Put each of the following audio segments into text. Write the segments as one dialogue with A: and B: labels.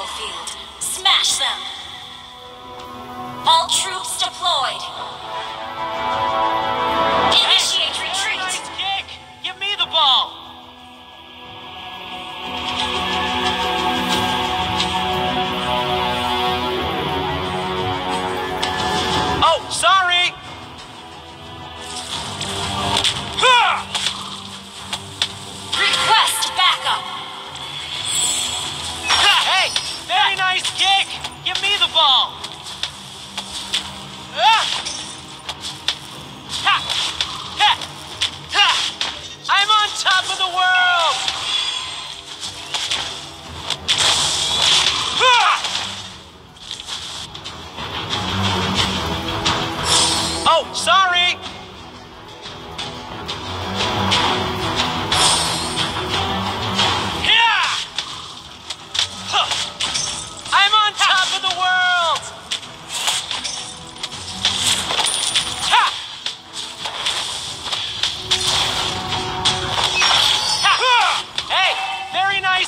A: battlefield. Smash them! All troops deployed!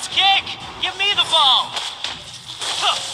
B: kick! Give me the ball! Huh.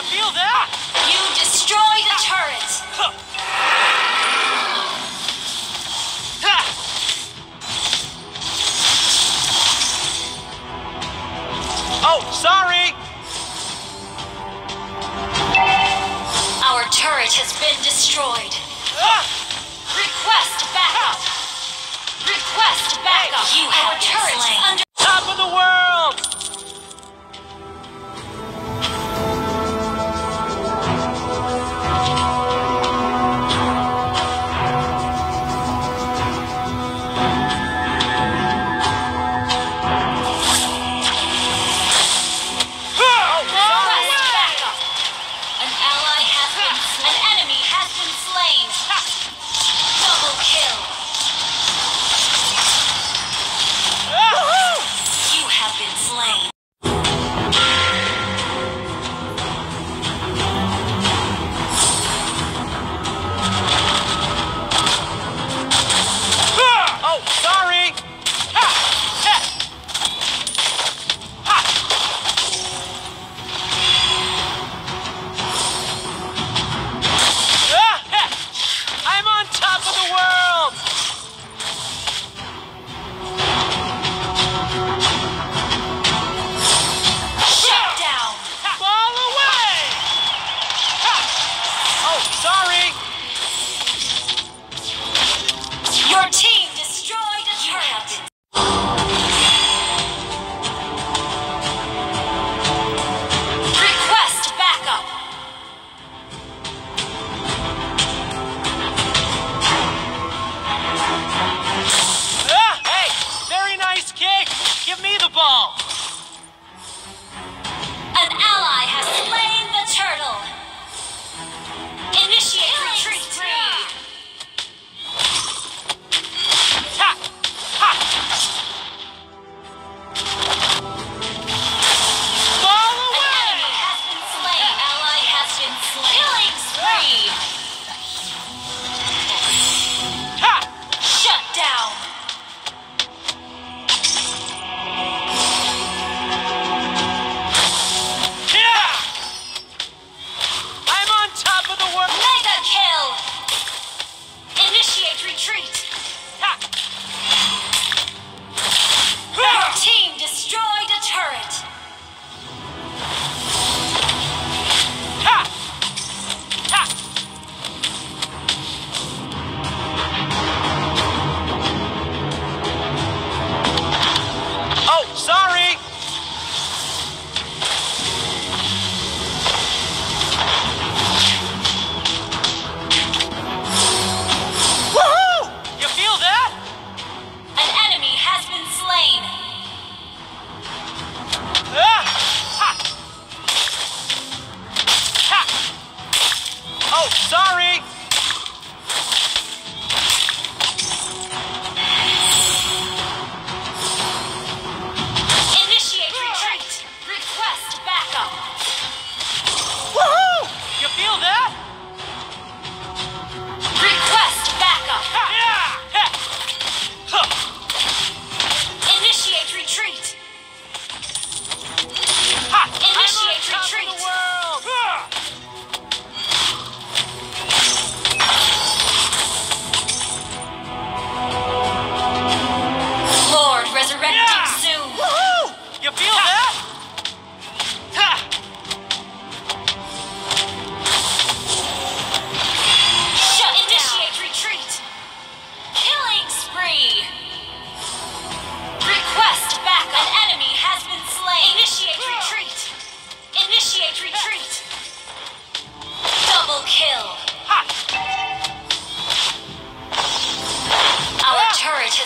A: You
B: feel that? You
A: destroy the turret.
B: Oh, sorry!
A: Our turret has been destroyed. Request backup. Request backup. You have
B: Our
A: turret under...
B: Top of the world!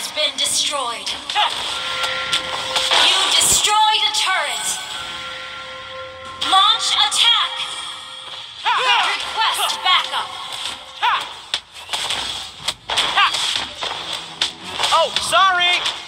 B: has been destroyed.
A: You
B: destroyed a turret. Launch attack. Request backup.
A: Oh, sorry.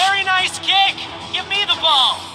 A: Very nice kick. Give me the ball.